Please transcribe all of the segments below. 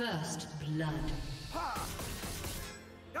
First blood. you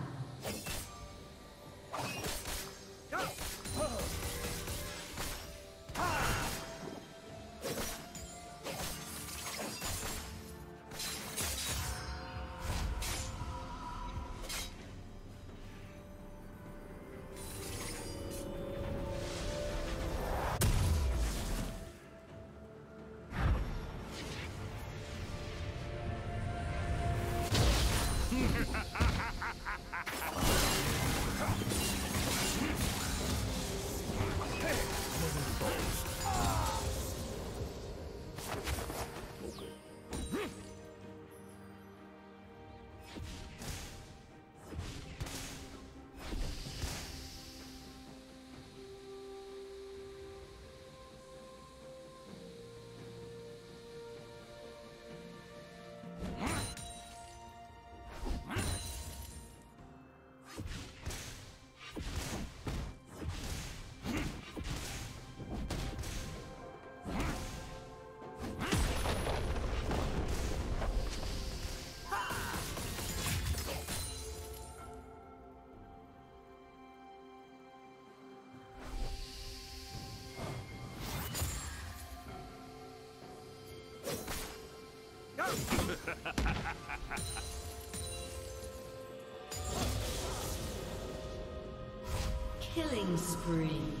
Killing spree.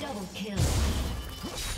Double kill.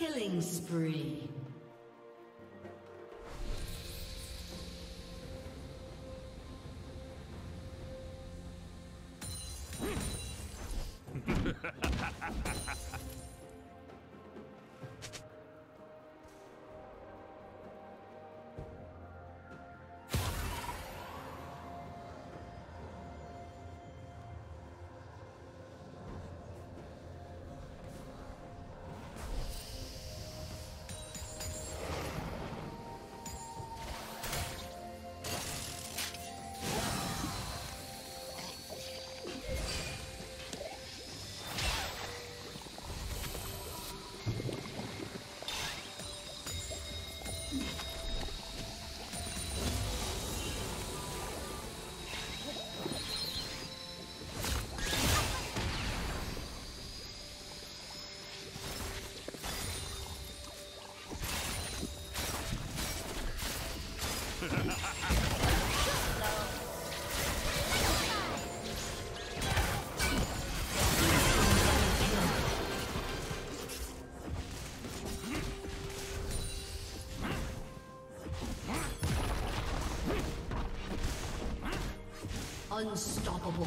Killing spree. Unstoppable.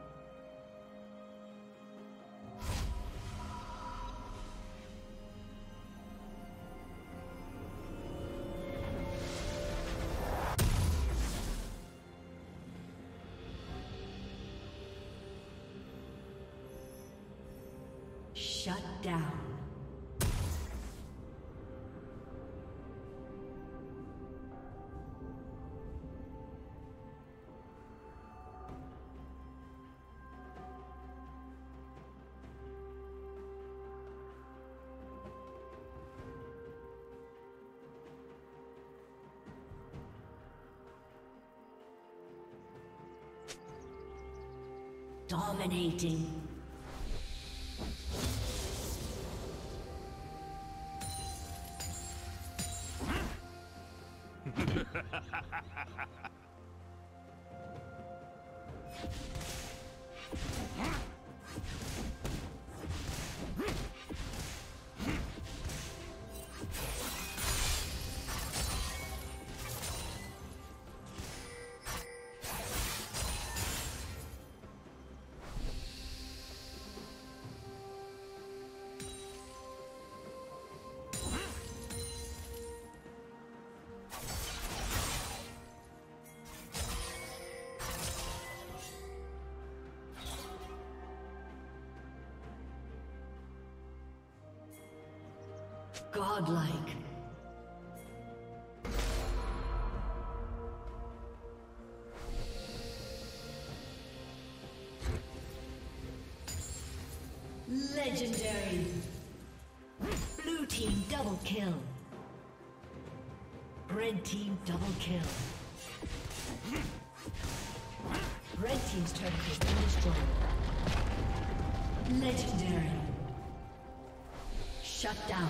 Dominating. Godlike. Legendary. Blue team double kill. Red team double kill. Red team's turret has been destroyed. Legendary. Shut down.